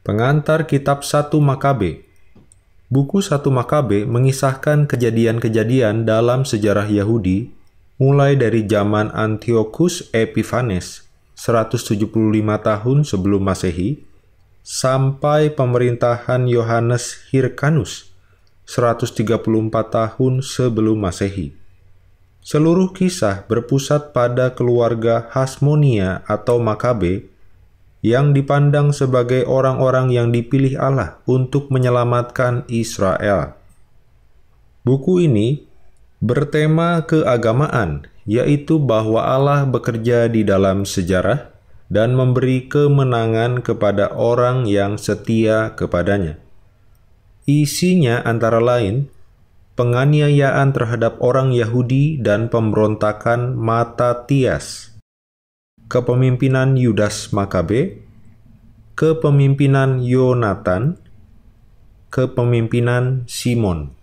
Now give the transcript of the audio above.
Pengantar kitab 1 Makabe Buku 1 Makabe mengisahkan kejadian-kejadian dalam sejarah Yahudi mulai dari zaman Antiochus Epiphanes 175 tahun sebelum Masehi sampai pemerintahan Yohanes Hirkanus 134 tahun sebelum Masehi. Seluruh kisah berpusat pada keluarga Hasmonia atau Makabe yang dipandang sebagai orang-orang yang dipilih Allah untuk menyelamatkan Israel. Buku ini bertema keagamaan, yaitu bahwa Allah bekerja di dalam sejarah dan memberi kemenangan kepada orang yang setia kepadanya. Isinya antara lain penganiayaan terhadap orang Yahudi dan pemberontakan Matatias kepemimpinan Yudas Makabe, kepemimpinan Yonatan, kepemimpinan Simon.